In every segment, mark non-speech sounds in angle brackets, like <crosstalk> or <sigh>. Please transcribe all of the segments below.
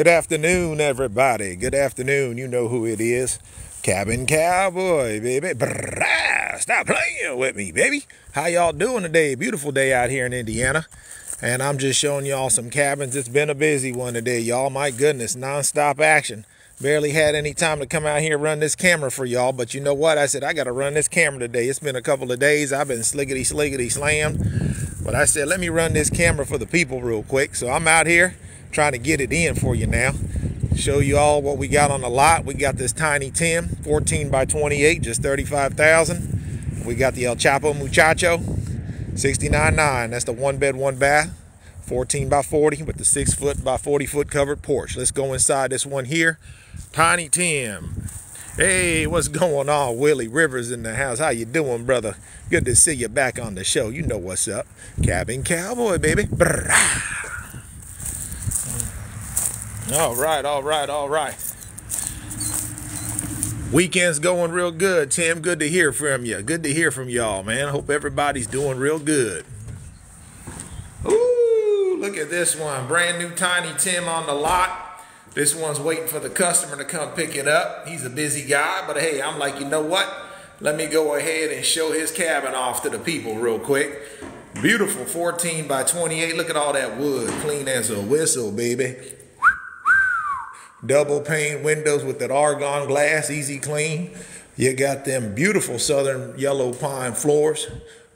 Good afternoon, everybody. Good afternoon. You know who it is. Cabin Cowboy, baby. Brrrah. Stop playing with me, baby. How y'all doing today? Beautiful day out here in Indiana. And I'm just showing y'all some cabins. It's been a busy one today, y'all. My goodness, non-stop action. Barely had any time to come out here run this camera for y'all, but you know what? I said I got to run this camera today. It's been a couple of days. I've been sliggity sliggity slammed. But I said, let me run this camera for the people real quick. So I'm out here trying to get it in for you now. Show you all what we got on the lot. We got this tiny Tim, 14 by 28, just 35,000. We got the El Chapo Muchacho, 69.9. That's the one bed, one bath, 14 by 40 with the six foot by 40 foot covered porch. Let's go inside this one here. Tiny Tim, Hey, what's going on? Willie Rivers in the house. How you doing, brother? Good to see you back on the show. You know what's up. Cabin Cowboy, baby. All right, all right, all right. Weekend's going real good, Tim. Good to hear from you. Good to hear from y'all, man. Hope everybody's doing real good. Ooh, look at this one. Brand new Tiny Tim on the lot. This one's waiting for the customer to come pick it up. He's a busy guy, but hey, I'm like, you know what? Let me go ahead and show his cabin off to the people real quick. Beautiful 14 by 28. Look at all that wood, clean as a whistle, baby. Double pane windows with that argon glass, easy clean. You got them beautiful southern yellow pine floors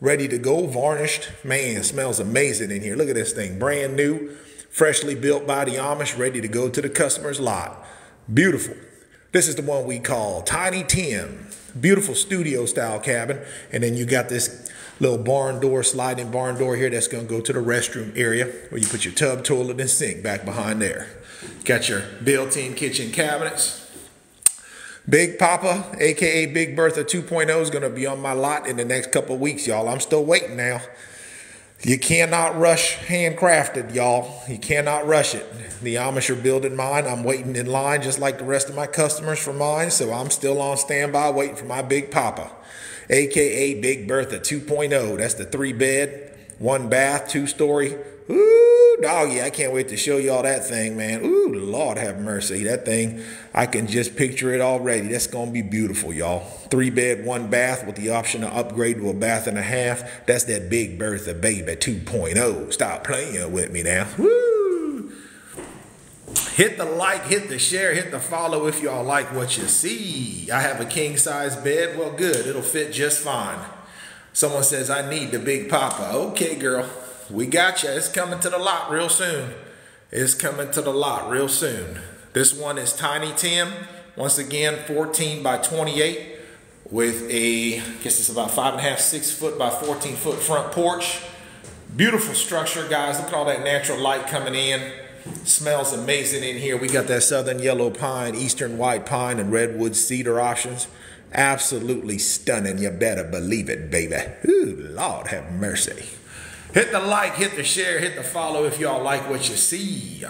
ready to go, varnished. Man, smells amazing in here. Look at this thing, brand new freshly built by the Amish, ready to go to the customer's lot. Beautiful. This is the one we call Tiny Tim. Beautiful studio style cabin. And then you got this little barn door, sliding barn door here that's gonna go to the restroom area where you put your tub, toilet, and sink back behind there. Got your built-in kitchen cabinets. Big Papa, aka Big Bertha 2.0 is gonna be on my lot in the next couple weeks, y'all. I'm still waiting now. You cannot rush handcrafted, y'all. You cannot rush it. The Amish are building mine. I'm waiting in line just like the rest of my customers for mine, so I'm still on standby waiting for my Big Papa, aka Big Bertha 2.0. That's the three bed, one bath, two story. Ooh, doggy, I can't wait to show y'all that thing, man. Ooh, Lord have mercy. That thing, I can just picture it already. That's going to be beautiful, y'all. Three bed, one bath with the option to upgrade to a bath and a half. That's that Big Bertha Baby 2.0. Stop playing with me now. Woo! Hit the like, hit the share, hit the follow if y'all like what you see. I have a king size bed. Well, good. It'll fit just fine. Someone says, I need the Big Papa. Okay, girl we got you. It's coming to the lot real soon. It's coming to the lot real soon. This one is Tiny Tim. Once again, 14 by 28 with a, I guess it's about five and a half, six foot by 14 foot front porch. Beautiful structure, guys. Look at all that natural light coming in. Smells amazing in here. We got that southern yellow pine, eastern white pine, and redwood cedar options. Absolutely stunning. You better believe it, baby. Ooh, Lord have mercy. Hit the like, hit the share, hit the follow if y'all like what you see.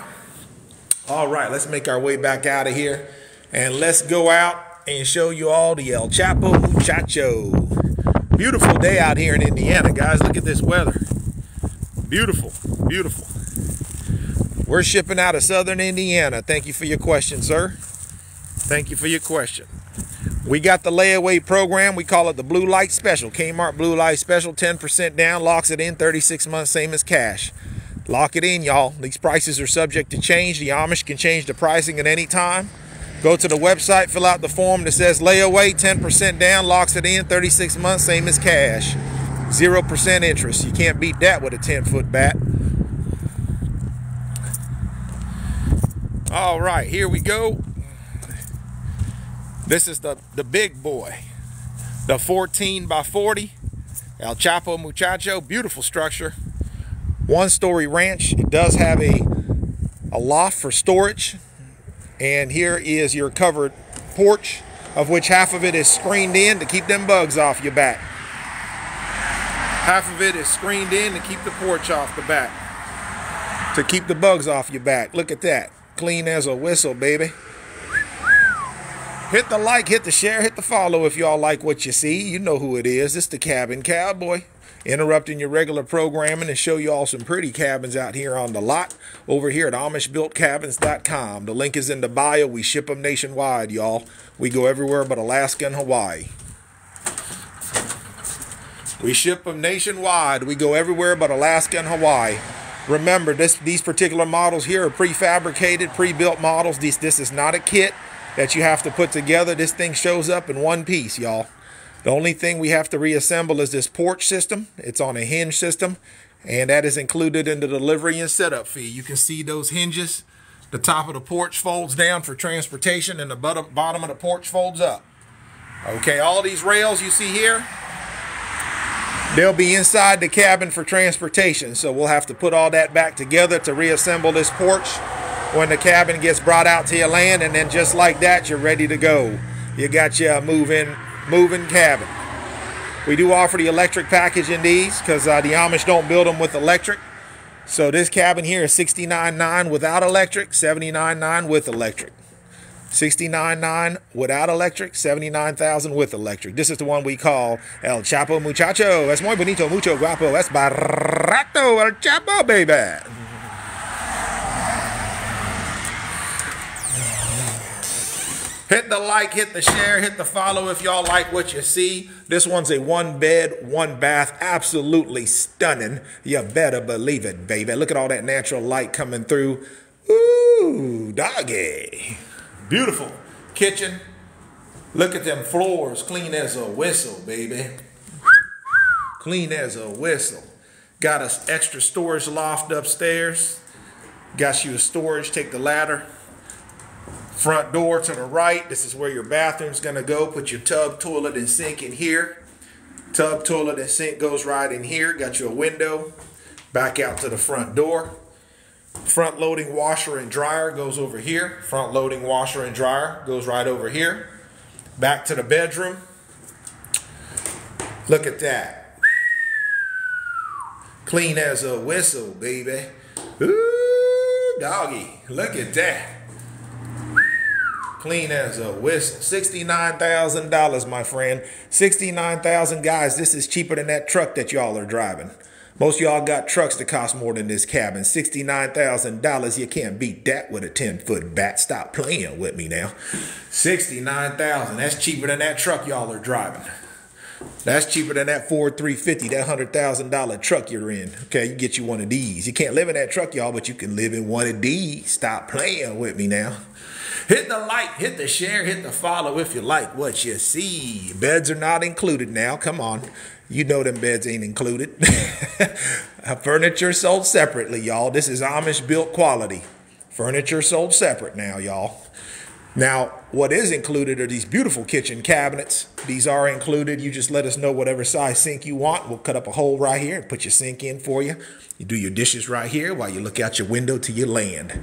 All right, let's make our way back out of here and let's go out and show you all the El Chapo Muchacho. Beautiful day out here in Indiana, guys. Look at this weather. Beautiful, beautiful. We're shipping out of southern Indiana. Thank you for your question, sir. Thank you for your question. We got the layaway program. We call it the Blue Light Special. Kmart Blue Light Special, 10% down, locks it in 36 months, same as cash. Lock it in, y'all. These prices are subject to change. The Amish can change the pricing at any time. Go to the website, fill out the form that says layaway, 10% down, locks it in 36 months, same as cash. 0% interest. You can't beat that with a 10 foot bat. All right, here we go. This is the, the big boy, the 14 by 40 El Chapo Muchacho. Beautiful structure. One story ranch. It does have a, a loft for storage. And here is your covered porch, of which half of it is screened in to keep them bugs off your back. Half of it is screened in to keep the porch off the back. To keep the bugs off your back. Look at that. Clean as a whistle, baby. Hit the like, hit the share, hit the follow if y'all like what you see. You know who it is. It's the Cabin Cowboy, interrupting your regular programming and show you all some pretty cabins out here on the lot over here at AmishBuiltCabins.com. The link is in the bio. We ship them nationwide, y'all. We go everywhere but Alaska and Hawaii. We ship them nationwide. We go everywhere but Alaska and Hawaii. Remember, this, these particular models here are prefabricated, pre-built models. This, this is not a kit that you have to put together. This thing shows up in one piece, y'all. The only thing we have to reassemble is this porch system. It's on a hinge system, and that is included in the delivery and setup fee. You can see those hinges. The top of the porch folds down for transportation, and the bottom of the porch folds up. Okay, all these rails you see here, they'll be inside the cabin for transportation. So we'll have to put all that back together to reassemble this porch when the cabin gets brought out to your land, and then just like that, you're ready to go. You got your move-in moving cabin. We do offer the electric package in these because uh, the Amish don't build them with electric. So this cabin here is 69.9 without electric, 79.9 with electric. 69.9 without electric, 79,000 with electric. This is the one we call El Chapo Muchacho. Es muy bonito, mucho guapo. Es barato, El Chapo, baby. Hit the like, hit the share, hit the follow if y'all like what you see. This one's a one bed, one bath, absolutely stunning. You better believe it, baby. Look at all that natural light coming through. Ooh, doggy. Beautiful kitchen. Look at them floors, clean as a whistle, baby. Clean as a whistle. Got us extra storage loft upstairs. Got you a storage, take the ladder. Front door to the right. This is where your bathroom's going to go. Put your tub, toilet, and sink in here. Tub, toilet, and sink goes right in here. Got you a window. Back out to the front door. Front loading washer and dryer goes over here. Front loading washer and dryer goes right over here. Back to the bedroom. Look at that. Clean as a whistle, baby. Ooh, doggy. Look at that clean as a whistle. $69,000, my friend. 69000 guys, this is cheaper than that truck that y'all are driving. Most y'all got trucks that cost more than this cabin. $69,000, you can't beat that with a 10-foot bat. Stop playing with me now. 69000 that's cheaper than that truck y'all are driving. That's cheaper than that Ford 350, that $100,000 truck you're in. Okay, you get you one of these. You can't live in that truck, y'all, but you can live in one of these. Stop playing with me now. Hit the like, hit the share, hit the follow if you like what you see. Beds are not included now. Come on. You know them beds ain't included. <laughs> Uh, furniture sold separately, y'all. This is Amish built quality. Furniture sold separate now, y'all. Now, what is included are these beautiful kitchen cabinets. These are included. You just let us know whatever size sink you want. We'll cut up a hole right here and put your sink in for you. You do your dishes right here while you look out your window to your land.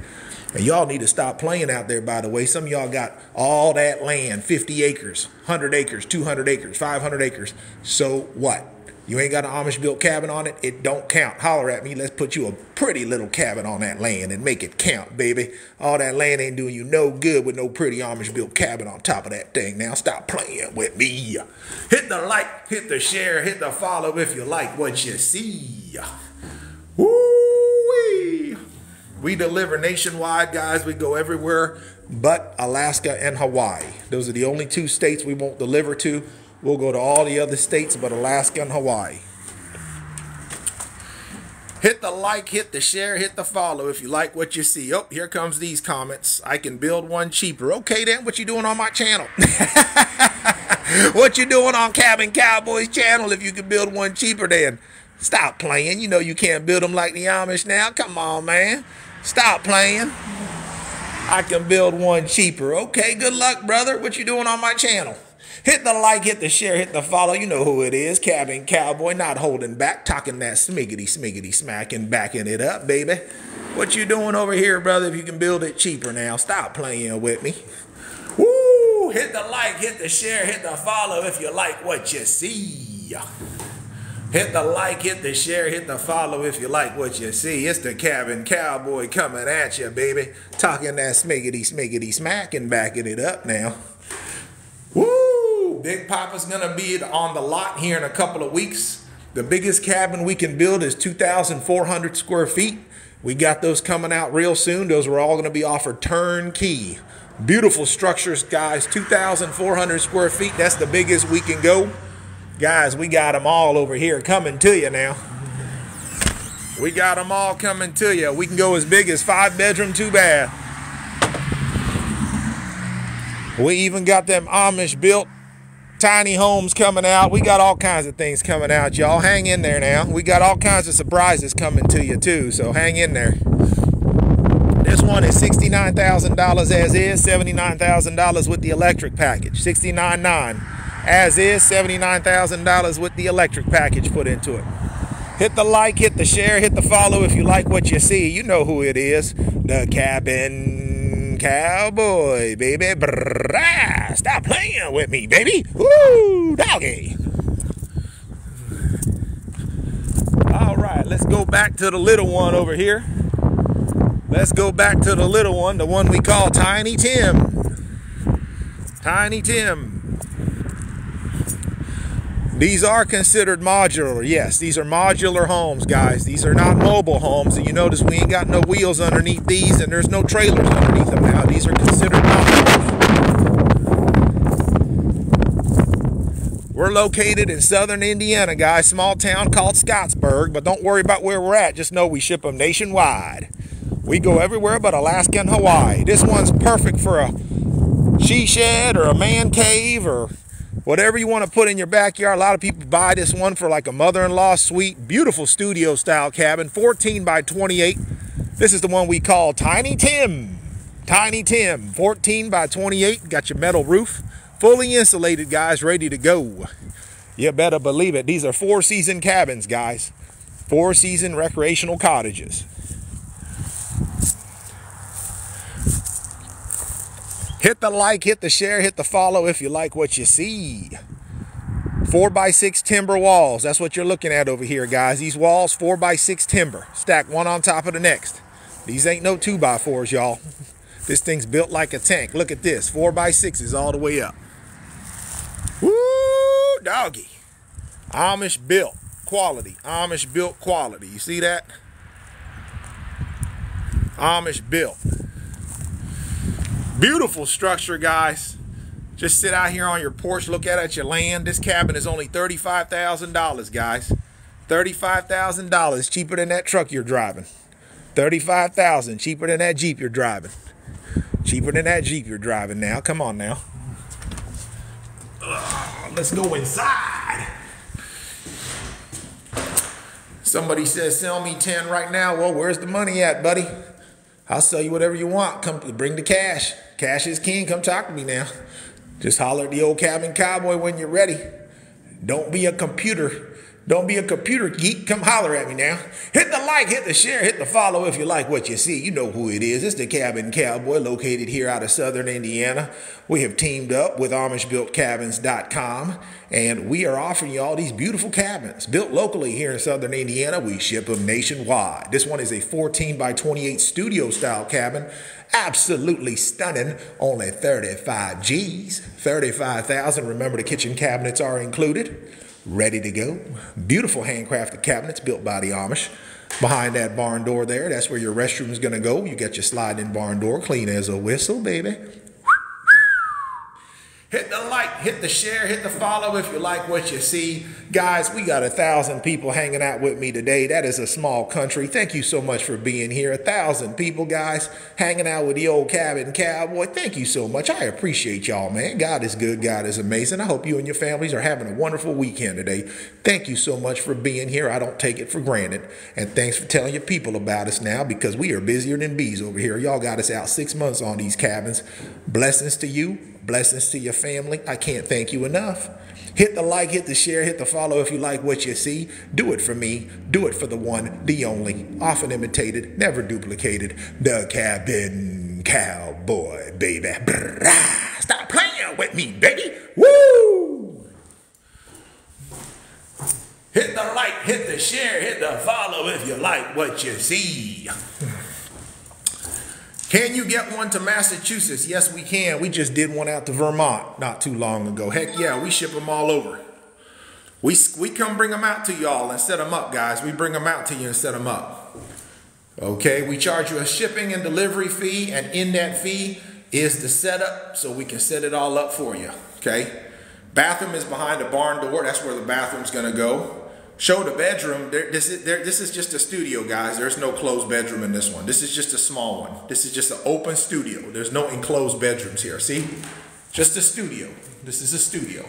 And y'all need to stop playing out there, by the way. Some y'all got all that land 50 acres, 100 acres, 200 acres, 500 acres. So what? You ain't got an Amish built cabin on it? It don't count. Holler at me. Let's put you a pretty little cabin on that land and make it count, baby. All that land ain't doing you no good with no pretty Amish built cabin on top of that thing. Now stop playing with me. Hit the like, hit the share, hit the follow if you like what you see. Woo-wee. We deliver nationwide, guys. We go everywhere but Alaska and Hawaii. Those are the only two states we won't deliver to. We'll go to all the other states but Alaska and Hawaii. Hit the like, hit the share, hit the follow if you like what you see. Oh, here comes these comments. I can build one cheaper. Okay, then, what you doing on my channel? <laughs> what you doing on Cabin Cowboys channel if you can build one cheaper then? Stop playing. You know you can't build them like the Amish now. Come on, man. Stop playing. I can build one cheaper. Okay, good luck, brother. What you doing on my channel? Hit the like, hit the share, hit the follow. You know who it is. Cabin Cowboy, not holding back, talking that smiggity, smiggity, smacking, backing it up, baby. What you doing over here, brother, if you can build it cheaper now? Stop playing with me. Woo! Hit the like, hit the share, hit the follow if you like what you see. Hit the like, hit the share, hit the follow if you like what you see. It's the Cabin Cowboy coming at you, baby. Talking that smiggity, smiggity, smacking, backing it up now. Woo! Big Papa's to be on the lot here in a couple of weeks. The biggest cabin we can build is 2,400 square feet. We got those coming out real soon. Those are all to be offered turnkey. Beautiful structures, guys. 2,400 square feet. That's the biggest we can go. Guys, we got them all over here coming to you now. We got them all coming to you. We can go as big as five bedroom, two bath. We even got them Amish built tiny homes coming out. We got all kinds of things coming out, y'all. Hang in there now. We got all kinds of surprises coming to you, too, so hang in there. This one is $69,000 as is, $79,000 with the electric package. $69,900 as is, $79,000 with the electric package put into it. Hit the like, hit the share, hit the follow if you like what you see. You know who it is. The Cabin Cowboy, baby. Brrrah. Stop playing with me, baby. Woo, doggy. All right, let's go back to the little one over here. Let's go back to the little one, the one we call Tiny Tim. Tiny Tim. These are considered modular. Yes, these are modular homes, guys. These are not mobile homes. And you notice we ain't got no wheels underneath these and there's no trailers underneath them now. These are considered modular. We're located in southern Indiana, guys. Small town called Scottsburg. But don't worry about where we're at. Just know we ship them nationwide. We go everywhere but Alaska and Hawaii. This one's perfect for a she shed or a man cave or whatever you want to put in your backyard. A lot of people buy this one for like a mother-in-law suite. Beautiful studio style cabin, 14 by 28. This is the one we call Tiny Tim. Tiny Tim, 14 by 28. Got your metal roof. Fully insulated, guys, ready to go. You better believe it. These are four-season cabins, guys. Four-season recreational cottages. Hit the like, hit the share, hit the follow if you like what you see. Four by six timber walls. That's what you're looking at over here, guys. These walls, four by six timber. Stack one on top of the next. These ain't no two by fours, y'all. This thing's built like a tank. Look at this. Four by sixes all the way up. Woo, doggy. Amish built quality. Amish built quality. You see that? Amish built. Beautiful structure, guys. Just sit out here on your porch, look out at your land. This cabin is only $35,000, guys. $35,000, cheaper than that truck you're driving. 35000 cheaper than that Jeep you're driving. Cheaper than that Jeep you're driving now. Come on now. Ugh, let's go inside. Somebody says, sell me 10 right now. Well, where's the money at, buddy? I'll sell you whatever you want. Come bring the cash. Cash is king. Come talk to me now. Just holler at the old cabin cowboy when you're ready. Don't be a computer don't be a computer geek. Come holler at me now. Hit the like, hit the share, hit the follow if you like what you see. You know who it is. It's the Cabin Cowboy located here out of southern Indiana. We have teamed up with AmishBuiltCabins.com and we are offering you all these beautiful cabins built locally here in southern Indiana. We ship them nationwide. This one is a 14 by 28 studio style cabin. Absolutely stunning. Only 35 G's. 35,000. Remember the kitchen cabinets are included ready to go. Beautiful handcrafted cabinets built by the Amish. Behind that barn door there, that's where your restroom is going to go. You got your sliding barn door, clean as a whistle, baby. Hit the like, hit the share, hit the follow if you like what you see. Guys, we got a thousand people hanging out with me today. That is a small country. Thank you so much for being here. A thousand people, guys, hanging out with the old cabin cowboy. Thank you so much. I appreciate y'all, man. God is good. God is amazing. I hope you and your families are having a wonderful weekend today. Thank you so much for being here. I don't take it for granted. And thanks for telling your people about us now because we are busier than bees over here. Y'all got us out six months on these cabins. Blessings to you. Blessings to your family. I can't thank you enough. Hit the like, hit the share, hit the follow if you like what you see. Do it for me. Do it for the one, the only, often imitated, never duplicated, the cabin cowboy, baby. Stop playing with me, baby. Woo! Hit the like, hit the share, hit the follow if you like what you see. Can you get one to Massachusetts? Yes, we can. We just did one out to Vermont not too long ago. Heck yeah, we ship them all over. We, we come bring them out to y'all and set them up, guys. We bring them out to you and set them up. Okay, we charge you a shipping and delivery fee, and in that fee is the setup so we can set it all up for you. Okay, bathroom is behind the barn door. That's where the bathroom's gonna go. Show the bedroom. There, this, is, there, this is just a studio, guys. There's no closed bedroom in this one. This is just a small one. This is just an open studio. There's no enclosed bedrooms here. See? Just a studio. This is a studio.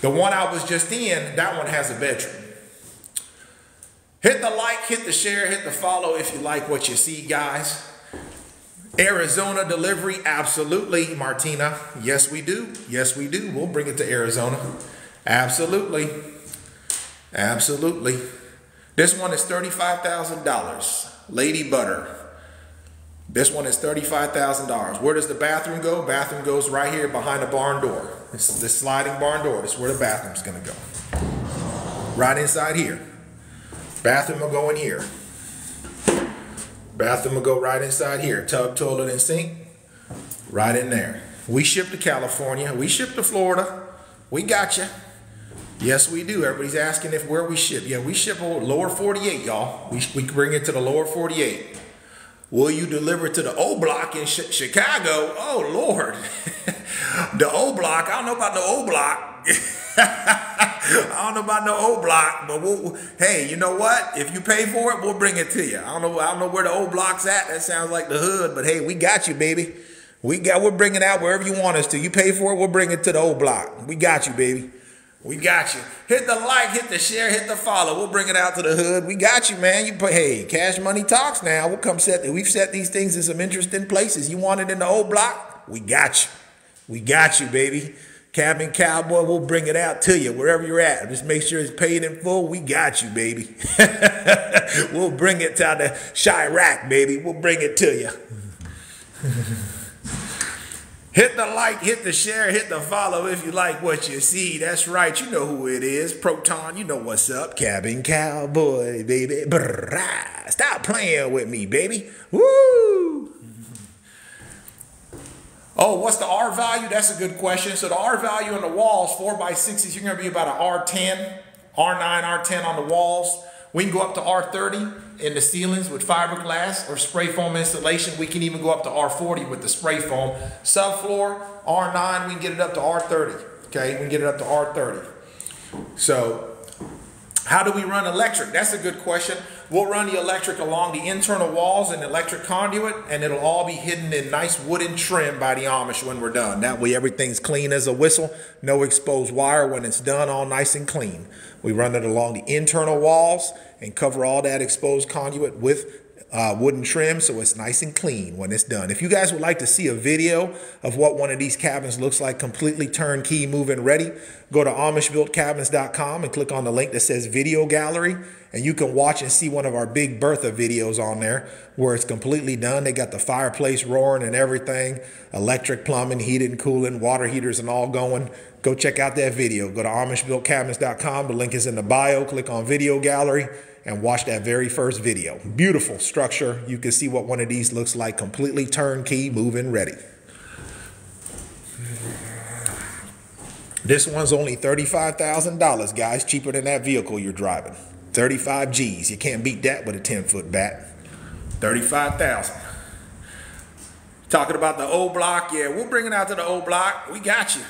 The one I was just in, that one has a bedroom. Hit the like, hit the share, hit the follow if you like what you see, guys. Arizona delivery, absolutely, Martina. Yes, we do. Yes, we do. We'll bring it to Arizona. Absolutely. Absolutely. This one is $35,000. Lady Butter. This one is $35,000. Where does the bathroom go? Bathroom goes right here behind the barn door. This is the sliding barn door. This is where the bathroom's gonna go. Right inside here. Bathroom will go in here. Bathroom will go right inside here. Tub, toilet, and sink. Right in there. We ship to California. We ship to Florida. We got you. Yes, we do. Everybody's asking if where we ship. Yeah, we ship lower 48, y'all. We, we bring it to the lower 48. Will you deliver to the O block in sh Chicago? Oh, Lord. <laughs> the O block, I don't know about the O block. <laughs> I don't know about no O block, but we'll, hey, you know what? If you pay for it, we'll bring it to you. I don't know. I don't know where the O block's at. That sounds like the hood, but hey, we got you, baby. We got. We're bringing it out wherever you want us to. You pay for it, we'll bring it to the O block. We got you, baby. We got you. Hit the like, hit the share, hit the follow. We'll bring it out to the hood. We got you, man. You put hey, cash money talks now. We'll come set we've set these things in some interesting places. You want it in the old block? We got you. We got you, baby. Cabin Cowboy, we'll bring it out to you wherever you're at. Just make sure it's paid in full. We got you, baby. <laughs> we'll bring it to the Chiraq, baby. We'll bring it to you. <laughs> Hit the like, hit the share, hit the follow if you like what you see. That's right. You know who it is. Proton, you know what's up. Cabin Cowboy, baby. Brrrah. Stop playing with me, baby. Woo! <laughs> Oh, what's the R value? That's a good question. So the R value on the walls, 4 by 6s you're going to be about an R10, R9, R10 on the walls. We can go up to R30 in the ceilings with fiberglass or spray foam installation. We can even go up to R40 with the spray foam. Subfloor, R9, we can get it up to R30. Okay, we can get it up to R30. So how do we run electric? That's a good question. We'll run the electric along the internal walls and electric conduit, and it'll all be hidden in nice wooden trim by the Amish when we're done. That way everything's clean as a whistle, no exposed wire when it's done, all nice and clean. We run it along the internal walls and cover all that exposed conduit with uh, wooden trim so it's nice and clean when it's done. If you guys would like to see a video of what one of these cabins looks like completely turnkey move-in ready, go to amishbuiltcabins.com and click on the link that says video gallery and you can watch and see one of our big Bertha videos on there where it's completely done. They got the fireplace roaring and everything, electric plumbing, heating cooling, water heaters and all going. Go check out that video. Go to amishbuiltcabins.com. The link is in the bio. Click on video gallery and watch that very first video. Beautiful structure. You can see what one of these looks like. Completely turnkey, moving ready. This one's only $35,000, guys. Cheaper than that vehicle you're driving. 35 G's. You can't beat that with a 10 foot bat. 35,000. Talking about the old block. Yeah, we'll bring it out to the old block. We got you.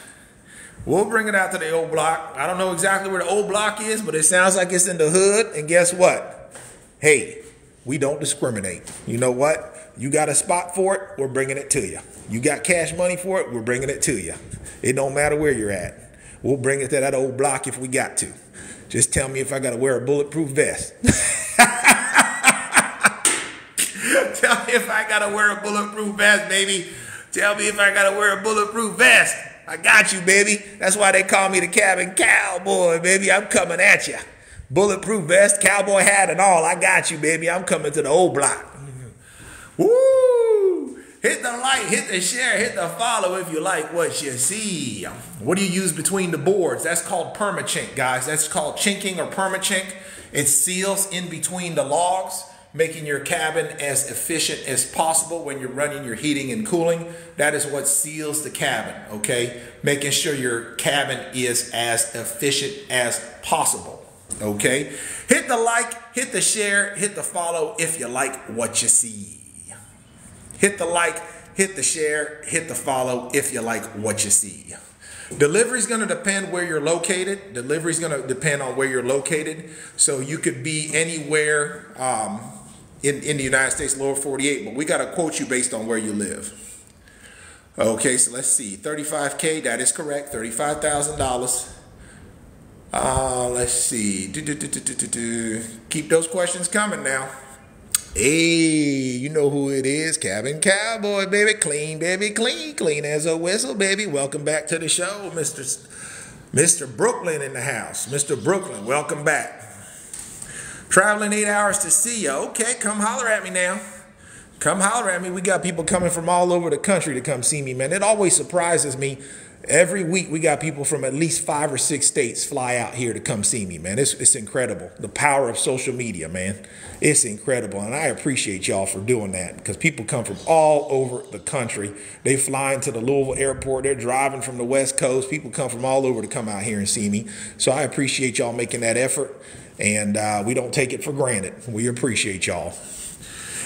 We'll bring it out to the old block. I don't know exactly where the old block is, but it sounds like it's in the hood. And guess what? Hey, we don't discriminate. You know what? You got a spot for it, we're bringing it to you. You got cash money for it, we're bringing it to you. It don't matter where you're at. We'll bring it to that old block if we got to. Just tell me if I got to wear a bulletproof vest. <laughs> tell me if I got to wear a bulletproof vest, baby. Tell me if I got to wear a bulletproof vest. I got you, baby. That's why they call me the cabin cowboy, baby. I'm coming at you. Bulletproof vest, cowboy hat, and all. I got you, baby. I'm coming to the old block. <laughs> Woo! Hit the like, hit the share, hit the follow if you like what you see. What do you use between the boards? That's called permachink, guys. That's called chinking or permachink. It seals in between the logs making your cabin as efficient as possible when you're running your heating and cooling. That is what seals the cabin, okay? Making sure your cabin is as efficient as possible, okay? Hit the like, hit the share, hit the follow if you like what you see. Hit the like, hit the share, hit the follow if you like what you see. Delivery is going to depend where you're located. Delivery is going to depend on where you're located. So you could be anywhere um, in, in the United States, lower 48, but we got to quote you based on where you live. Okay, so let's see. 35K, that is correct. $35,000. Uh, let's see. Do, do, do, Keep those questions coming now. Hey, you know who it is. Cabin Cowboy, baby. Clean, baby. Clean. Clean as a whistle, baby. Welcome back to the show, Mr. Mr. Brooklyn in the house. Mr. Brooklyn, welcome back. Traveling eight hours to see you. Okay, come holler at me now. Come holler at me. We got people coming from all over the country to come see me, man. It always surprises me Every week we got people from at least five or six states fly out here to come see me, man. It's, it's incredible. The power of social media, man. It's incredible. And I appreciate y'all for doing that because people come from all over the country. They fly into the Louisville airport. They're driving from the West Coast. People come from all over to come out here and see me. So I appreciate y'all making that effort. And uh, we don't take it for granted. We appreciate y'all.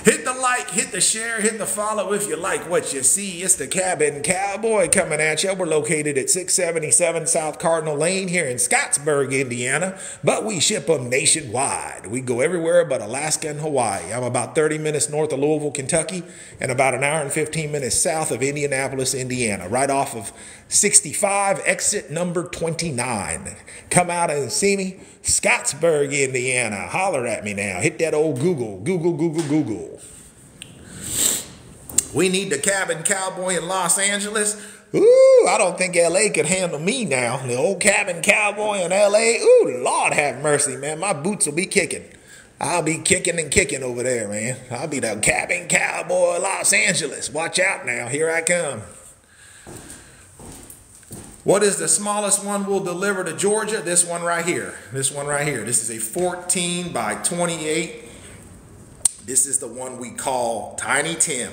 Hit the like, hit the share, hit the follow if you like what you see. It's the Cabin Cowboy coming at you. We're located at 677 South Cardinal Lane here in Scottsburg, Indiana, but we ship them nationwide. We go everywhere but Alaska and Hawaii. I'm about 30 minutes north of Louisville, Kentucky, and about an hour and 15 minutes south of Indianapolis, Indiana, right off of 65, exit number 29. Come out and see me. Scottsburg, Indiana. Holler at me now. Hit that old Google. Google, Google, Google. We need the cabin cowboy in Los Angeles. Ooh, I don't think LA could handle me now. The old cabin cowboy in LA. Ooh, Lord have mercy, man. My boots will be kicking. I'll be kicking and kicking over there, man. I'll be the cabin cowboy Los Angeles. Watch out now. Here I come. What is the smallest one we'll deliver to Georgia? This one right here. This one right here. This is a 14 by 28. This is the one we call Tiny Tim.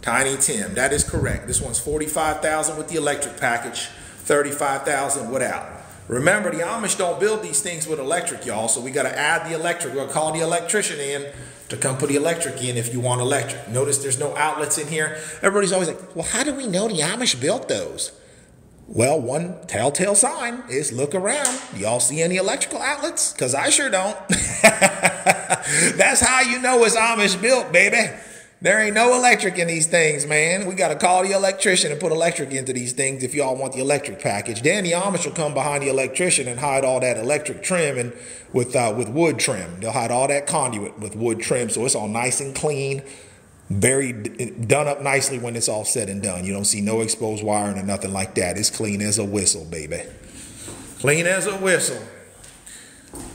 Tiny Tim. That is correct. This one's 45,000 with the electric package, 35,000 without. Remember, the Amish don't build these things with electric, y'all, so we got to add the electric. We'll call the electrician in to come put the electric in if you want electric. Notice there's no outlets in here. Everybody's always like, well, how do we know the Amish built those? Well, one telltale sign is look around. Y'all see any electrical outlets? Because I sure don't. <laughs> That's how you know it's Amish built, baby. There ain't no electric in these things, man. We got to call the electrician and put electric into these things if y'all want the electric package. Then the Amish will come behind the electrician and hide all that electric trim and with uh, with wood trim. They'll hide all that conduit with wood trim, so it's all nice and clean very done up nicely when it's all said and done. You don't see no exposed wiring or nothing like that. It's clean as a whistle, baby. Clean as a whistle.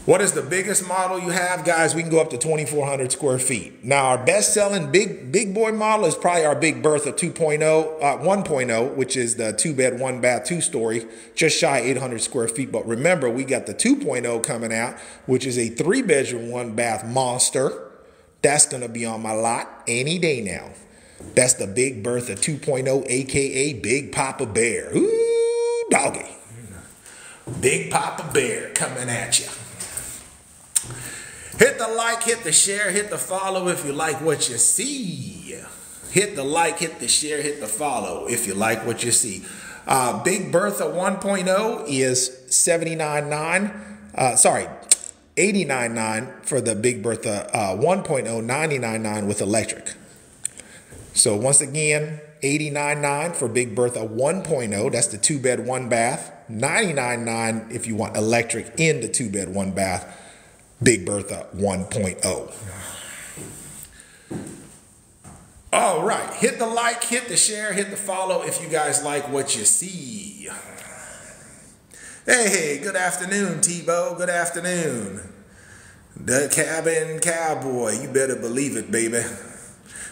What is the biggest model you have, guys? We can go up to 2,400 square feet. Now, our best-selling big big boy model is probably our Big Bertha 2.0, uh, 1.0, which is the two-bed, one-bath, two-story, just shy 800 square feet. But remember, we got the 2.0 coming out, which is a three-bedroom, one-bath monster that's going to be on my lot any day now. That's the Big Bertha 2.0, aka Big Papa Bear. Ooh, doggy. Big Papa Bear coming at you. Hit the like, hit the share, hit the follow if you like what you see. Hit the like, hit the share, hit the follow if you like what you see. Uh, Big Bertha 1.0 is 79.9. Uh, sorry, 89.9 for the Big Bertha uh, 1.0, 99.9 with electric. So once again, 89.9 for Big Bertha 1.0, that's the two bed, one bath. 99.9 if you want electric in the two bed, one bath, Big Bertha 1.0. All right, hit the like, hit the share, hit the follow if you guys like what you see. Hey, good afternoon, Tebow. Good afternoon. The cabin cowboy. You better believe it, baby.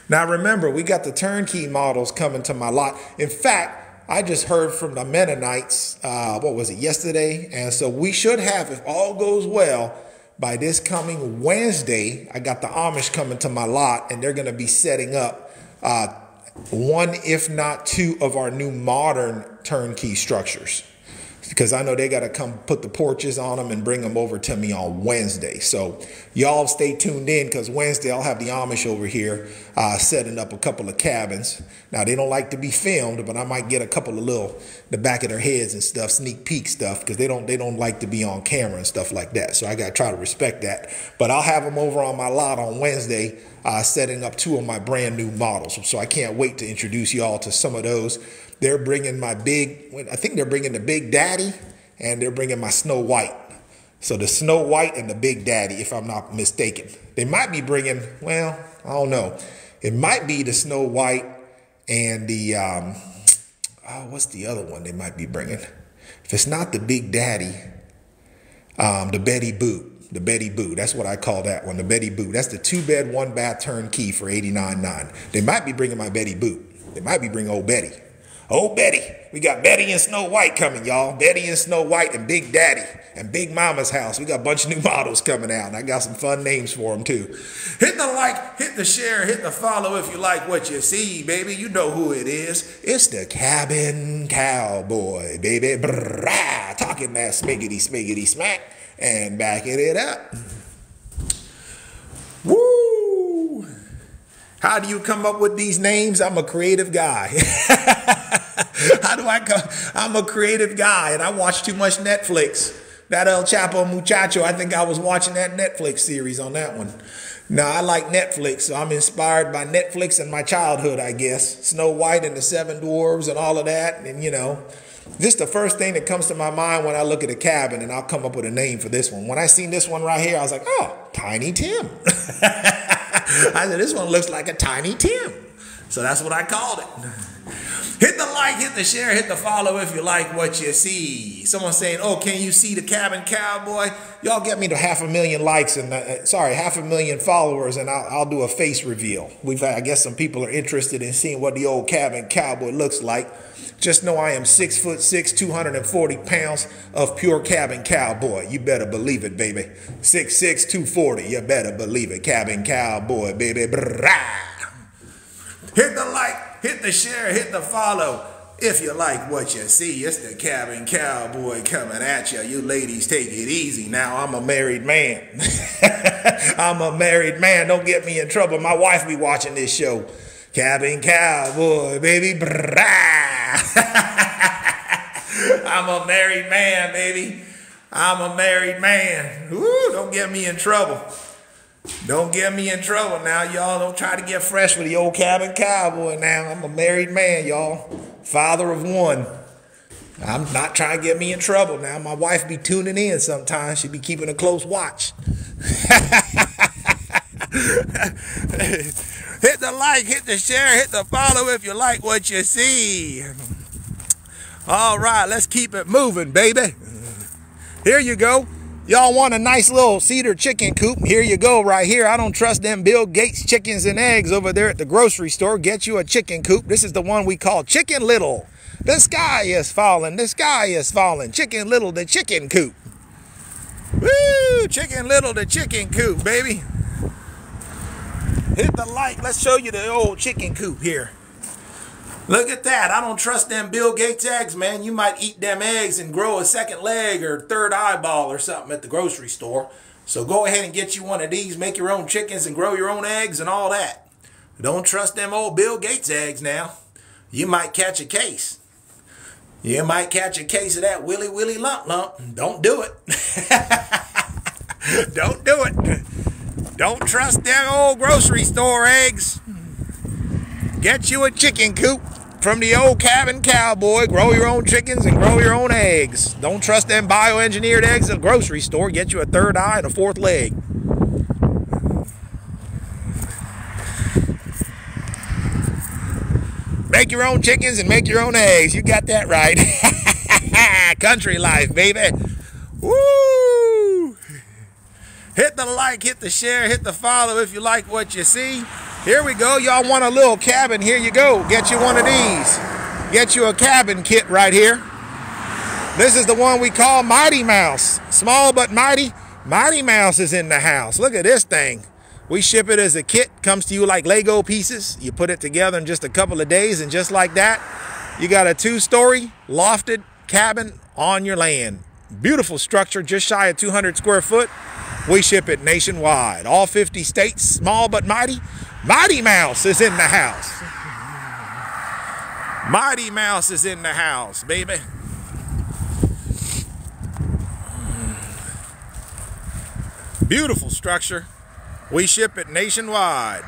Now remember, we got the turnkey models coming to my lot. In fact, I just heard from the Mennonites, uh, what was it, yesterday? And so we should have, if all goes well, by this coming Wednesday, I got the Amish coming to my lot and they're going to be setting up uh, one, if not two, of our new modern turnkey structures because I know they got to come put the porches on them and bring them over to me on Wednesday. So y'all stay tuned in because Wednesday I'll have the Amish over here uh, setting up a couple of cabins. Now they don't like to be filmed, but I might get a couple of little the back of their heads and stuff, sneak peek stuff, because they don't they don't like to be on camera and stuff like that. So I got to try to respect that. But I'll have them over on my lot on Wednesday. Uh, setting up two of my brand new models. So I can't wait to introduce y'all to some of those. They're bringing my big, I think they're bringing the Big Daddy and they're bringing my Snow White. So the Snow White and the Big Daddy, if I'm not mistaken. They might be bringing, well, I don't know. It might be the Snow White and the, um, oh, what's the other one they might be bringing? If it's not the Big Daddy, um, the Betty Boot. The Betty Boo. That's what I call that one, the Betty Boo. That's the two bed, one bath turnkey for $89.9. They might be bringing my Betty Boo. They might be bringing old Betty. Oh, Betty. We got Betty and Snow White coming, y'all. Betty and Snow White and Big Daddy and Big Mama's house. We got a bunch of new <laughs> models coming out, and I got some fun names for them, too. Hit the like, hit the share, hit the follow if you like what you see, baby. You know who it is. It's the Cabin Cowboy, baby. Brrrah, talking that smiggity, smiggity smack and backing it up. Woo! How do you come up with these names? I'm a creative guy. <laughs> How do I come? I'm a creative guy and I watch too much Netflix. That El Chapo Muchacho, I think I was watching that Netflix series on that one. Now, I like Netflix, so I'm inspired by Netflix and my childhood, I guess. Snow White and the Seven Dwarves and all of that. And, you know, this is the first thing that comes to my mind when I look at a cabin, and I'll come up with a name for this one. When I seen this one right here, I was like, oh, Tiny Tim. <laughs> I said, this one looks like a Tiny Tim. So that's what I called it. Hit the like, hit the share, hit the follow if you like what you see. Someone saying, "Oh, can you see the cabin cowboy?" Y'all get me to half a million likes and uh, sorry, half a million followers, and I'll, I'll do a face reveal. We've I guess some people are interested in seeing what the old cabin cowboy looks like. Just know I am six foot six, 240 pounds of pure cabin cowboy. You better believe it, baby. Six six, 240. You better believe it, cabin cowboy, baby. Brah. Hit the like, hit the share, hit the follow. If you like what you see, it's the cabin cowboy coming at you. You ladies take it easy now. I'm a married man. <laughs> I'm a married man. Don't get me in trouble. My wife be watching this show. Cabin cowboy, baby. <laughs> I'm a married man, baby. I'm a married man. Ooh, don't get me in trouble. Don't get me in trouble now, y'all. Don't try to get fresh with the old cabin cowboy now. I'm a married man, y'all. Father of one. I'm not trying to get me in trouble now. My wife be tuning in sometimes. She be keeping a close watch. <laughs> hit the like, hit the share, hit the follow if you like what you see. All right, let's keep it moving, baby. Here you go. Y'all want a nice little cedar chicken coop? Here you go, right here. I don't trust them Bill Gates chickens and eggs over there at the grocery store. Get you a chicken coop. This is the one we call Chicken Little. The sky is falling. The sky is falling. Chicken Little, the chicken coop. Woo! Chicken Little, the chicken coop, baby. Hit the like. Let's show you the old chicken coop here. Look at that. I don't trust them Bill Gates eggs, man. You might eat them eggs and grow a second leg or third eyeball or something at the grocery store. So go ahead and get you one of these, make your own chickens and grow your own eggs and all that. Don't trust them old Bill Gates eggs now. You might catch a case. You might catch a case of that willy willy lump lump. Don't do it. <laughs> Don't do it. Don't trust them old grocery store eggs. Get you a chicken coop from the old cabin cowboy. Grow your own chickens and grow your own eggs. Don't trust them bioengineered eggs at a grocery store. Get you a third eye and a fourth leg. Make your own chickens and make your own eggs. You got that right. <laughs> Country life, baby. Woo! Hit the like, hit the share, hit the follow if you like what you see. Here we go. Y'all want a little cabin? Here you go. Get you one of these. Get you a cabin kit right here. This is the one we call Mighty Mouse. Small but mighty. Mighty Mouse is in the house. Look at this thing. We ship it as a kit, comes to you like Lego pieces. You put it together in just a couple of days, and just like that, you got a two story lofted cabin on your land. Beautiful structure, just shy of 200 square foot. We ship it nationwide, all 50 states, small but mighty. Mighty Mouse is in the house. Mighty Mouse is in the house, baby. Beautiful structure. We ship it nationwide.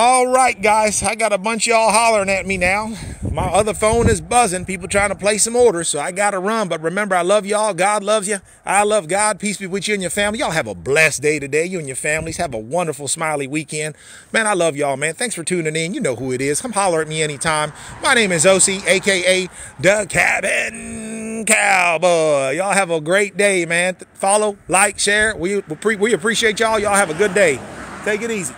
All right, guys, I got a bunch y'all hollering at me now. My other phone is buzzing, people trying to place some orders, so I got to run. But remember, I love y'all. God loves you. I love God. Peace be with you and your family. Y'all have a blessed day today. You and your families have a wonderful, smiley weekend. Man, I love y'all, man. Thanks for tuning in. You know who it is. Come holler at me anytime. My name is OC, a.k.a. The Cabin Cowboy. Y'all have a great day, man. Follow, like, share. We, we appreciate y'all. Y'all have a good day. Take it easy.